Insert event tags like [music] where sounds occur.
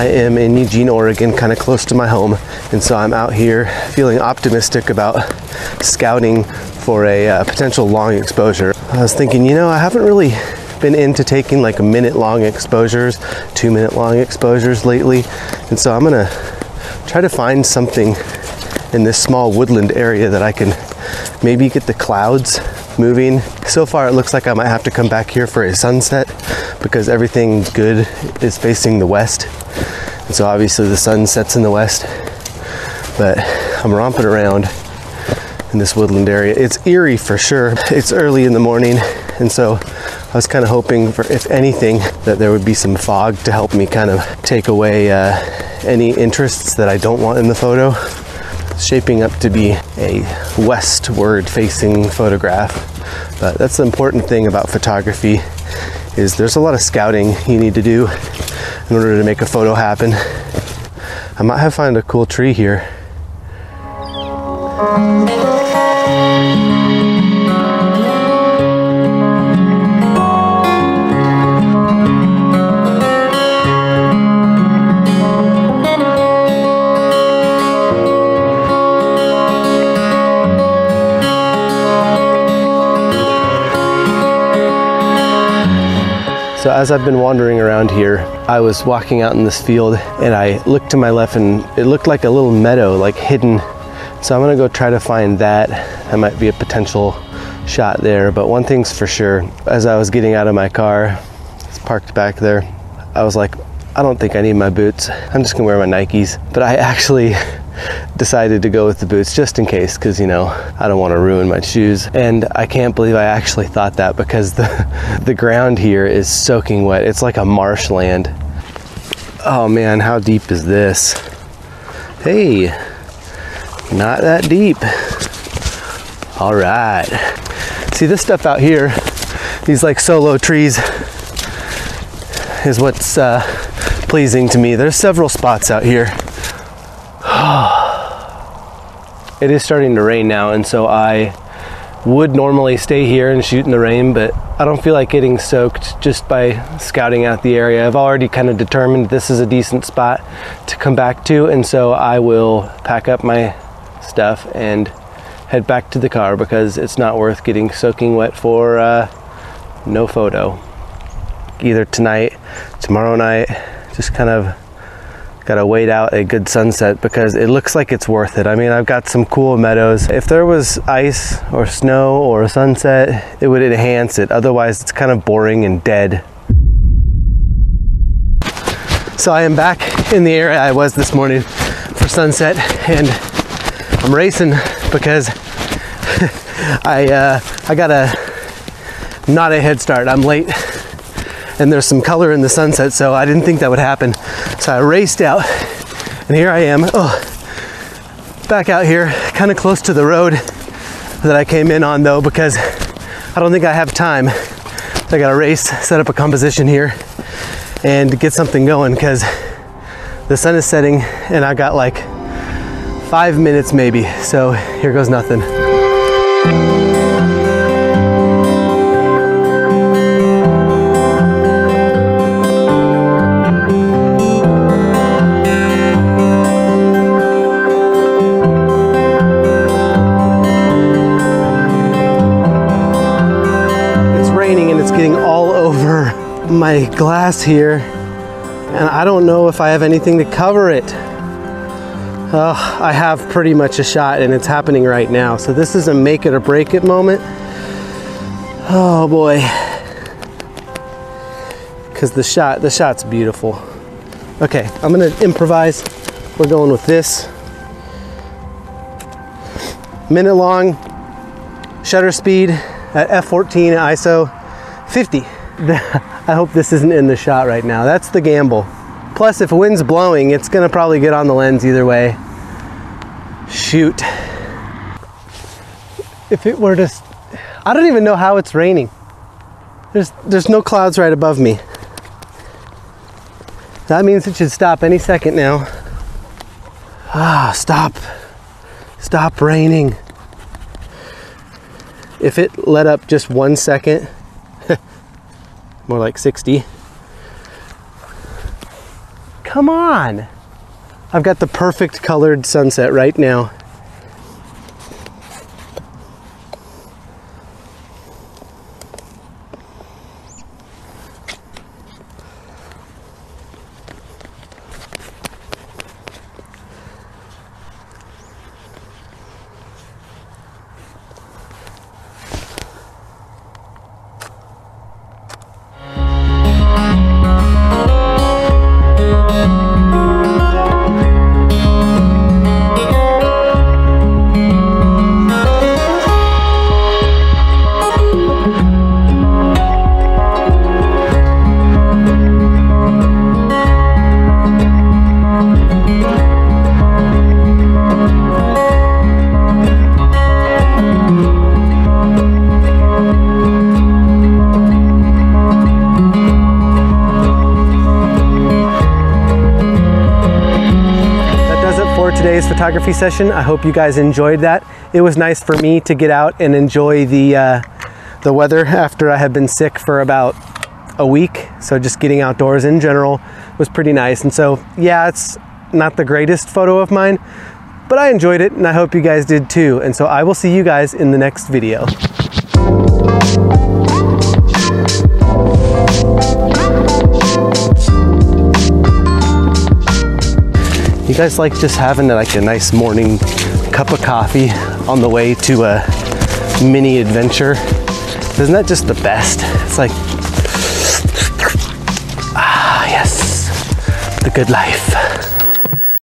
I am in Eugene, Oregon, kind of close to my home, and so I'm out here feeling optimistic about scouting for a uh, potential long exposure. I was thinking, you know, I haven't really been into taking like a minute long exposures, two minute long exposures lately, and so I'm gonna try to find something in this small woodland area that I can maybe get the clouds moving. So far, it looks like I might have to come back here for a sunset because everything good is facing the west. And so obviously the sun sets in the west. But I'm romping around in this woodland area. It's eerie for sure. It's early in the morning, and so I was kind of hoping for, if anything, that there would be some fog to help me kind of take away uh, any interests that I don't want in the photo. Shaping up to be a westward facing photograph, but that's the important thing about photography is there's a lot of scouting you need to do in order to make a photo happen. I might have found a cool tree here. So as I've been wandering around here, I was walking out in this field and I looked to my left and it looked like a little meadow, like hidden. So I'm gonna go try to find that. That might be a potential shot there. But one thing's for sure, as I was getting out of my car, it's parked back there, I was like, I don't think I need my boots. I'm just gonna wear my Nikes. But I actually decided to go with the boots just in case because you know I don't want to ruin my shoes. And I can't believe I actually thought that because the [laughs] the ground here is soaking wet. It's like a marshland. Oh man how deep is this? Hey not that deep. All right. See this stuff out here these like solo trees is what's uh, pleasing to me. There's several spots out here it is starting to rain now, and so I would normally stay here and shoot in the rain, but I don't feel like getting soaked just by scouting out the area. I've already kind of determined this is a decent spot to come back to, and so I will pack up my stuff and head back to the car because it's not worth getting soaking wet for uh, no photo. Either tonight, tomorrow night, just kind of gotta wait out a good sunset because it looks like it's worth it. I mean, I've got some cool meadows. If there was ice or snow or a sunset, it would enhance it. Otherwise, it's kind of boring and dead. So I am back in the area I was this morning for sunset and I'm racing because [laughs] I, uh, I got a, not a head start. I'm late and there's some color in the sunset, so I didn't think that would happen. So I raced out and here I am, oh, back out here, kind of close to the road that I came in on though, because I don't think I have time. So I gotta race, set up a composition here and get something going because the sun is setting and I got like five minutes maybe. So here goes nothing. My glass here and I don't know if I have anything to cover it. I have pretty much a shot and it's happening right now. So this is a make it or break it moment. Oh boy. Cause the shot, the shot's beautiful. Okay, I'm gonna improvise. We're going with this. Minute long, shutter speed at f14 ISO 50. [laughs] I hope this isn't in the shot right now. That's the gamble. Plus, if wind's blowing, it's gonna probably get on the lens either way. Shoot. If it were to, I don't even know how it's raining. There's, there's no clouds right above me. That means it should stop any second now. Ah, stop. Stop raining. If it let up just one second, more like 60. Come on. I've got the perfect colored sunset right now. Photography session. I hope you guys enjoyed that. It was nice for me to get out and enjoy the uh, the weather after I had been sick for about a week. So just getting outdoors in general was pretty nice. And so yeah, it's not the greatest photo of mine, but I enjoyed it and I hope you guys did too. And so I will see you guys in the next video. You guys like just having like a nice morning cup of coffee on the way to a mini adventure? Isn't that just the best? It's like, ah, yes, the good life.